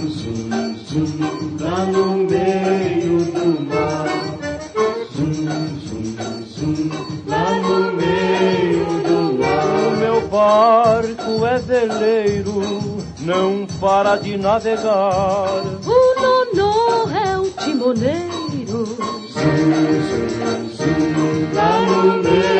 zum, zum, lá no meio do mar. Zum, zum, zum, lá no meio do mar. O meu barco é veleiro, não para de navegar. O nono é o timoneiro. Zum, zum, zum, lá no meio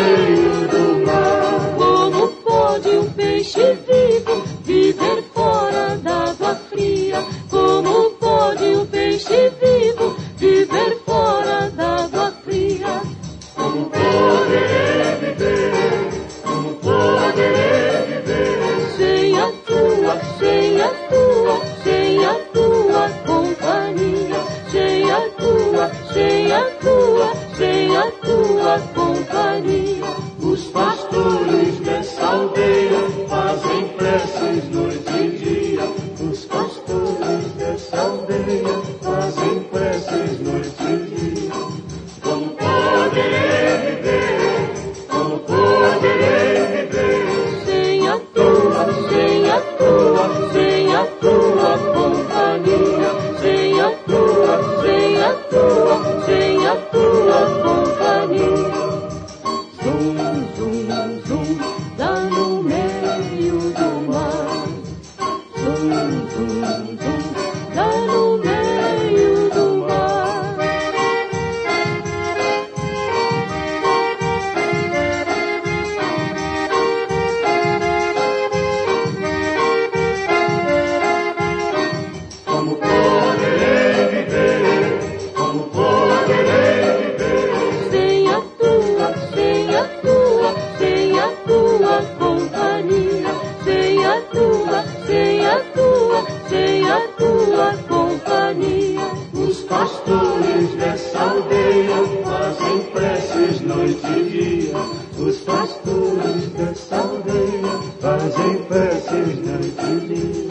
a tua, sem a tua companhia, sem a tua, sem a tua, sem a tua companhia. Os pastores dessa aldeia fazem preces noite e dia. Os pastores dessa aldeia fazem preces noite e dia.